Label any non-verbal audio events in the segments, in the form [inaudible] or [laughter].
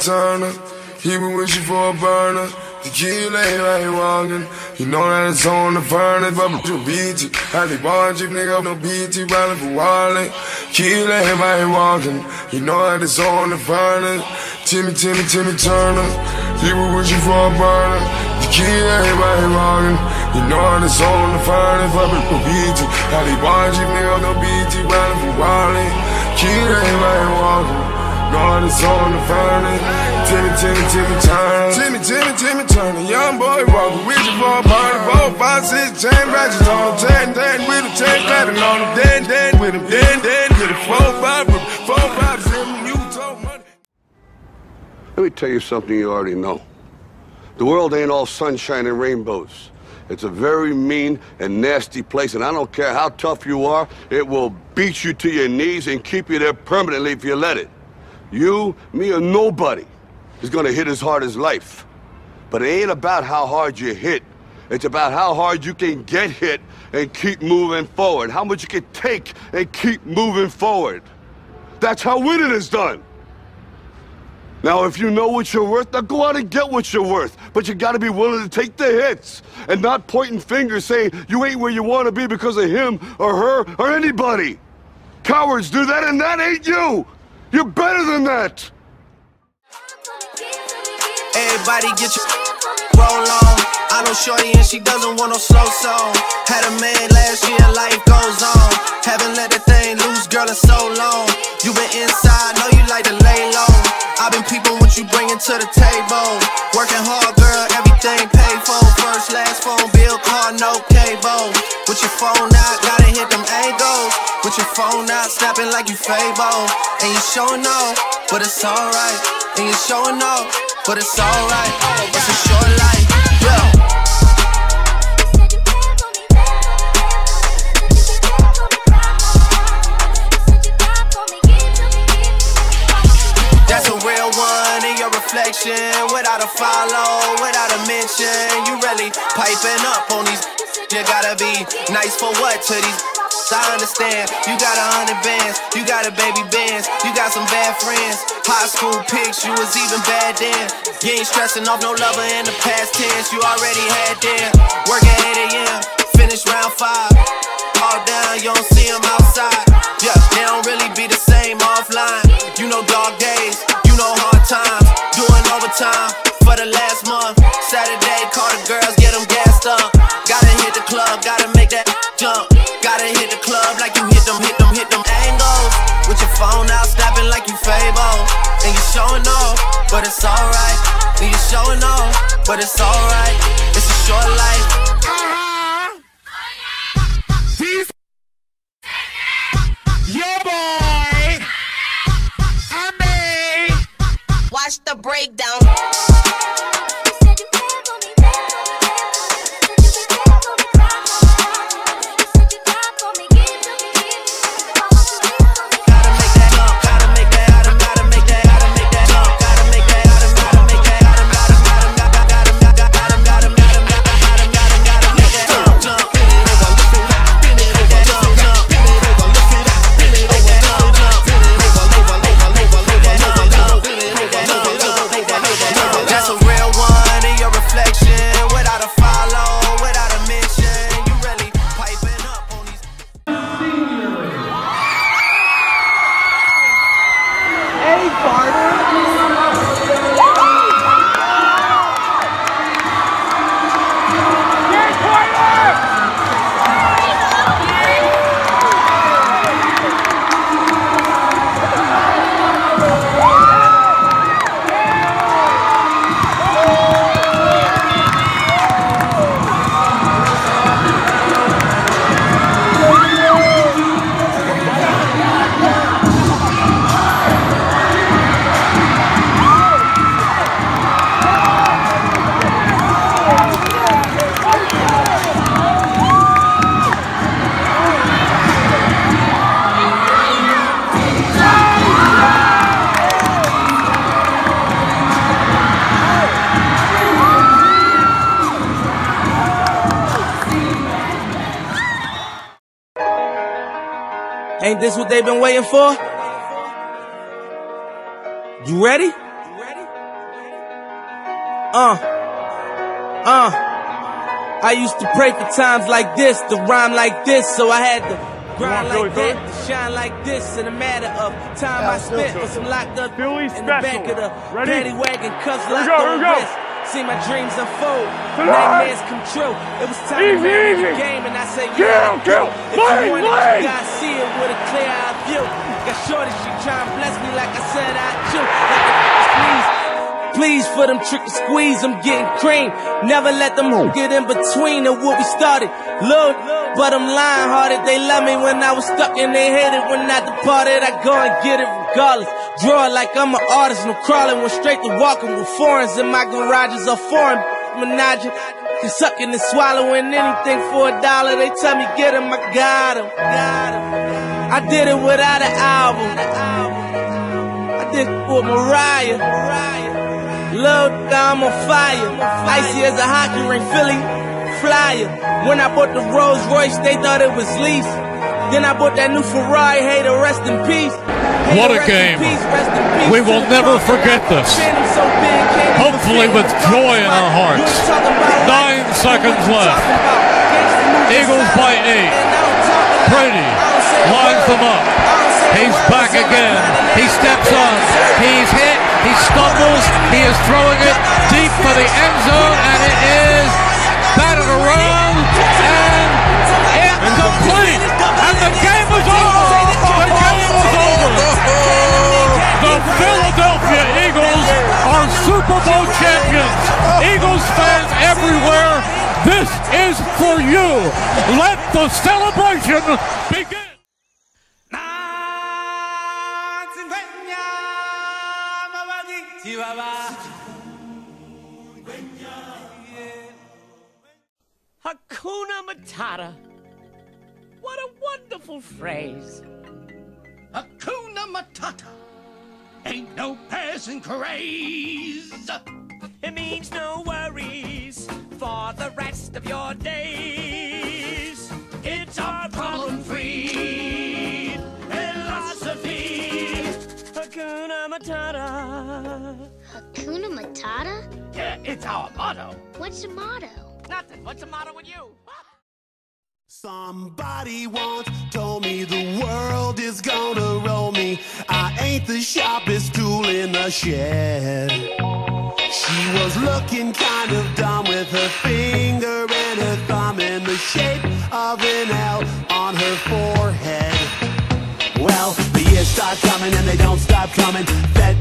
Turner. He been wishing for a burner. The kid lay right walking. You know that it's on the furnace, but to beat you. I think bunch of nigga no you, riding for wallet. Kid lay right walking. You know that it's on the furnace. Timmy, Timmy, Timmy Turner. He been wishing for a burner. The kid lay right walking. You know that it's on the furnace, but to beat you. I think bunch of nigga no you, riding for wallet. Kid lay right walking. God is on the furnace. Timmy, Timmy, Timmy Turner. Timmy, Timmy, Timmy Turner. Young boy walking with you for a party. Four, five, six, ten ratchets on. Ten, ten with him, ten clapping on him. Den, den with him. Den, den with him. Four, five with him. Four, five, seven. You talk money. Let me tell you something you already know. The world ain't all sunshine and rainbows. It's a very mean and nasty place, and I don't care how tough you are, it will beat you to your knees and keep you there permanently if you let it. You, me, or nobody is gonna hit as hard as life. But it ain't about how hard you hit. It's about how hard you can get hit and keep moving forward. How much you can take and keep moving forward. That's how winning is done. Now, if you know what you're worth, now go out and get what you're worth. But you gotta be willing to take the hits and not pointing fingers saying you ain't where you wanna be because of him or her or anybody. Cowards do that and that ain't you. You're better than that. Everybody get your roll on. I know Shorty and she doesn't want no slow song. Had a man last year, life goes on. Haven't let that thing loose, girl, in so long. You been inside, know you like to lay low. I've been peeping what you bringing to the table. Working hard, girl, everything paid for. First, last phone bill, car, no cable. With your phone out, gotta hit them angles. With your phone out, snapping like you Fabo. And you showing off, but it's alright. And you showing off, but it's alright. It's a short life, yeah. That's a real one in your reflection. Without a follow, without a mention. You really piping up on these. You gotta be nice for what to these. I understand. You got a hundred bands, you got a baby bands, you got some bad friends. High school pics, you was even bad then. You ain't stressing off no lover in the past tense. You already had them. Work at 8 a.m., finish round five. All down, you don't see them outside. Yeah, they don't really be the same offline. You know dog days, you know hard times. Doing overtime for the last month. Saturday, call the girls, get them gassed up. Gotta hit the club, gotta make that jump. Gotta hit the club like you hit them, hit them, hit them angles. With your phone out, snapping like you Fabo. And you showing off, but it's alright. And you showing off, but it's alright. It's a short life. Your boy, I may. Watch the breakdown. Ain't this what they've been waiting for? You ready? Uh. Uh. I used to pray for times like this, to rhyme like this, so I had to grind like that, to shine like this. In a matter of time I spent with some locked up Philly in the back of the Ready? wagon, cuffs locked go, on wrist. See my dreams unfold, nightmares come true. It was time to marry the game, and I said, Kill, yeah, I kill. do. If with a clear eye view. Got shorty, she tryna bless me like I said I do. Please. Please for them trick and squeeze, I'm getting cream. Never let them get in between of what we started. Look, but I'm lying hearted. They love me when I was stuck and they hated when I departed. I go and get it regardless. Draw it like I'm an artist. No crawling, went straight to walking with foreigns in my garages are foreign. Menage, sucking and swallowing anything for a dollar. They tell me get 'em, I got 'em. Got 'em. I did it without an album. I did it for Mariah. Lil' I'm on fire. Icy as a hockey ring, Philly flyer. When I bought the Rolls Royce, they thought it was lease. Then I bought that new Ferrari, hey, to rest in peace. Hey, What a game. peace, rest in peace We will never forget this. So big, Hopefully with joy in our hearts. You ain't talking about Nine seconds left. talking about? Gangsta moves Eagles by eight. And I don't talk a lot. Brady Them up. He's back again. He steps on. He's hit. He stumbles. He is throwing it deep for the end zone, and it is batted around and incomplete. And the game is over. The game is over. The Philadelphia Eagles are Super Bowl champions. Eagles fans everywhere, this is for you. Let the celebration Hakuna Matata. What a wonderful phrase. Hakuna Matata. Ain't no passing craze. It means no worries for the rest of your days. It's our problem-free philosophy. Hakuna Matata. Hakuna Matata? Yeah, it's our motto. What's the motto? Nothing. What's the matter with you? Somebody once told me the world is gonna roll me. I ain't the sharpest tool in the shed. She was looking kind of dumb with her finger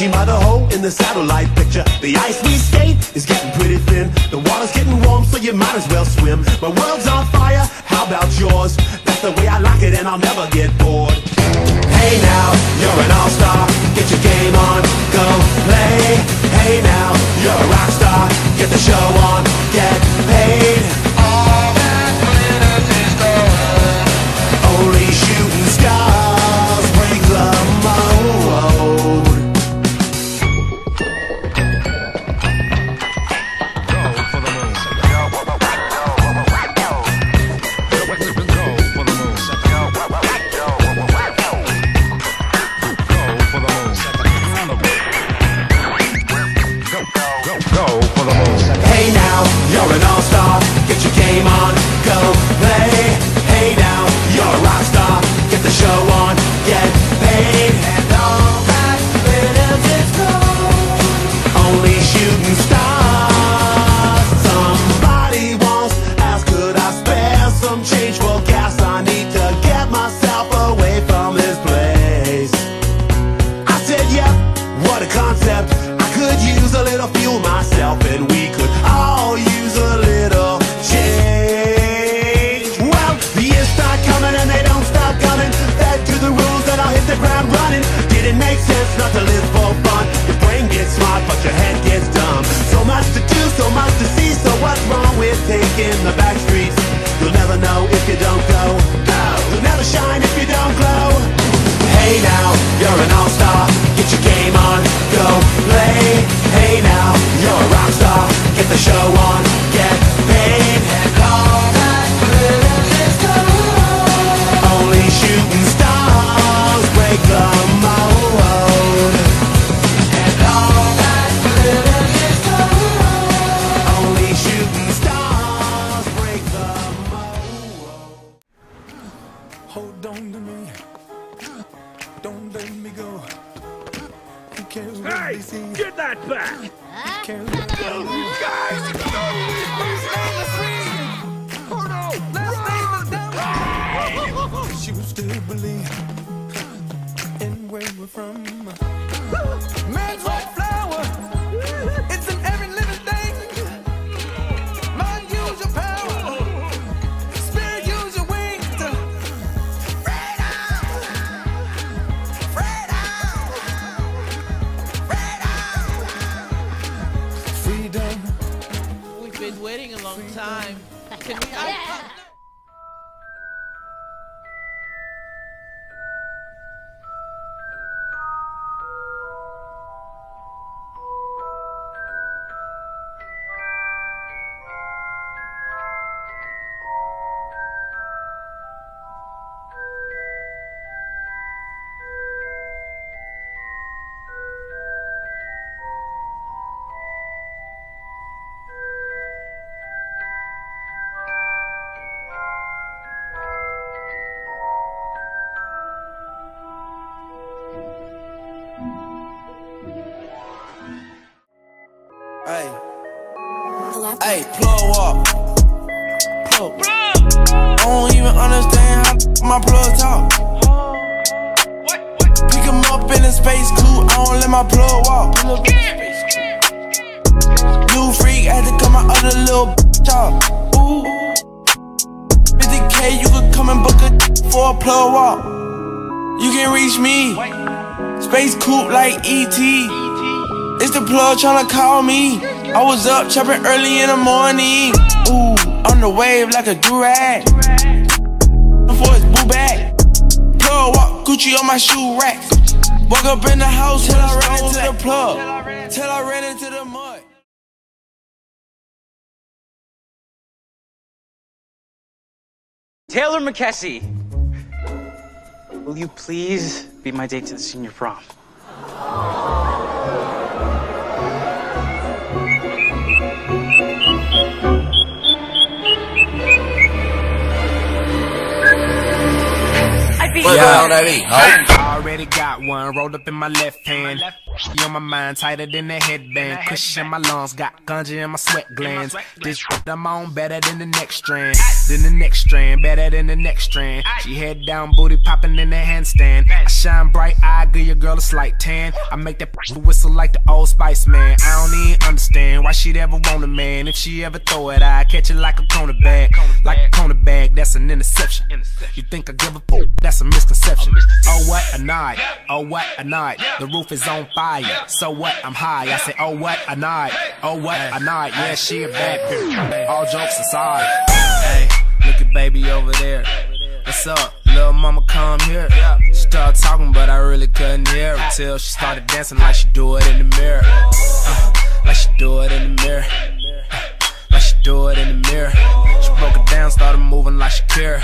judging by the hole in the satellite picture. The ice we skate is getting pretty thin. The water's getting warm, so you might as well swim. My world's on fire, how about yours? That's the way I like it, and I'll never get bored. Hold on to me. Don't let me go. Who cares what Hey, they see? get that back! Who cares what they see? Guys, She will still believe in where we're from. Man's white flower. Waiting a long time. Can we have Hey, plug up. Plug. I don't even understand how my plug talk. Pick him up in a space coupe, I don't let my plug walk. New freak had to cut my other little off. Ooh. 50k, you could come and book a for a plug walk. You can reach me. Space coupe like ET. It's the plug tryna call me. I was up chopping early in the morning. Ooh, on the wave like a durag. Before it's boo bag. Plug walk Gucci on my shoe rack. Walk up in the house till I ran into the plug. Till I ran into the mud. Taylor McKessie, will you please be my date to the senior prom? I already got one rolled up in my left hand. You on my mind tighter than a headband. Cushion my lungs, got ganja in my sweat glands. This I'm on better than the next strand. Than the next strand, better than the next strand. She head down, booty popping in the handstand. I shine bright, I give your girl a slight tan. I make that [laughs] whistle like the old Spice Man. I don't even understand why she'd ever want a man. If she ever throw it, I catch it like a cornerback. Like a cornerback, that's an interception. You think I give a fuck? [laughs] That's a misconception. Oh what a night, oh what a night. The roof is on fire. So what? I'm high. I say, oh what a night, oh what a night. Yeah, she a bad bitch. All jokes aside. Hey, look at baby over there. What's up? Little mama come here. She started talking, but I really couldn't hear her till she started dancing like she do it in the mirror. Uh, like she do it in the mirror. Uh, like she do it in the mirror. She broke it down, started moving like she care.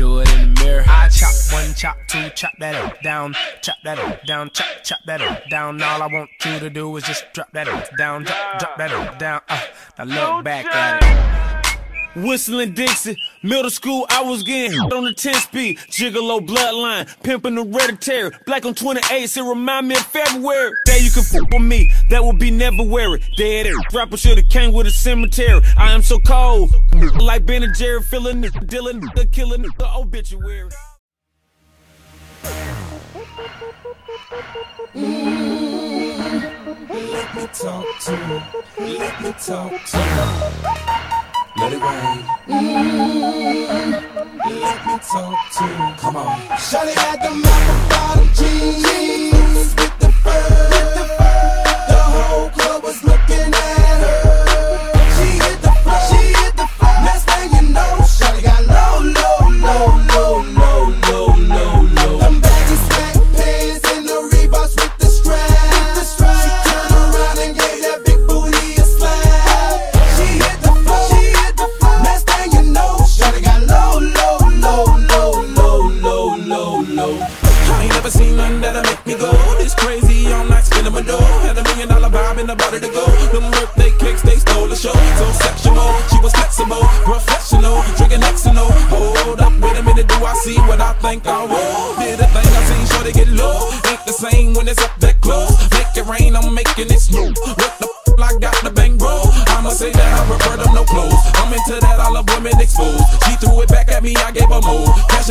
Like she do it in the mirror. I chop one, chop two, chop that up, down, chop that up, down, chop, chop that up, down. All I want you to do is just drop that up, down, drop, drop that up, down. Uh, now look back at it. Whistling Dixie, middle school, I was getting [laughs] on the 10 speed. Gigolo bloodline, pimping the hereditary. Black on 28, it remind me of February. Day you can fuck with me, that would be never weary. Dead air, rapper should've came with a cemetery. I am so cold, [laughs] like Ben and Jerry, feeling it, dealing it, killing the obituary. Let me talk to you. Let me talk to you. Let it rain. Mm-hmm. Let me talk to you. Come on. Shawty had the of bottom jeans. with the fur. The whole club was looking at her.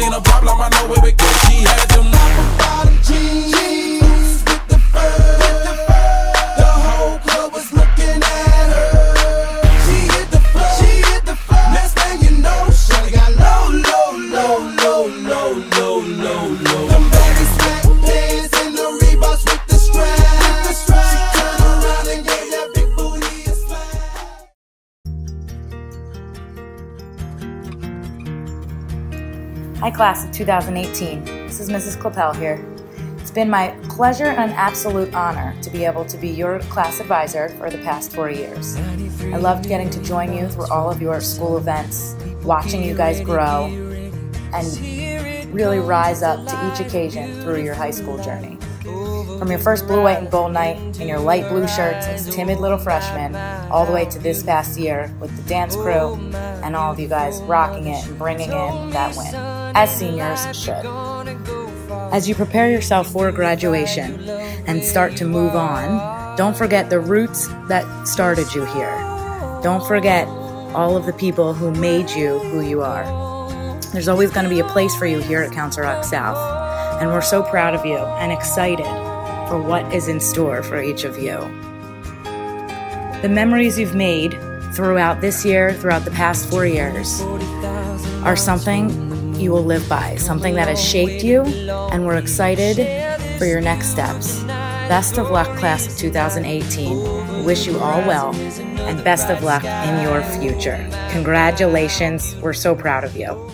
Ain't a problem, I know where it goes. She had Hi, class of 2018. This is Mrs. Clapel here. It's been my pleasure and absolute honor to be able to be your class advisor for the past four years. I loved getting to join you through all of your school events, watching you guys grow, and really rise up to each occasion through your high school journey. From your first blue, white, and gold night in your light blue shirts as timid little freshmen, all the way to this past year with the dance crew and all of you guys rocking it and bringing in that win, as seniors should. As you prepare yourself for graduation and start to move on, don't forget the roots that started you here. Don't forget all of the people who made you who you are. There's always going to be a place for you here at Council Rock South, and we're so proud of you and excited for what is in store for each of you. The memories you've made throughout this year, throughout the past four years, are something you will live by, something that has shaped you, and we're excited for your next steps. Best of luck, class of 2018. Wish you all well, and best of luck in your future. Congratulations. We're so proud of you.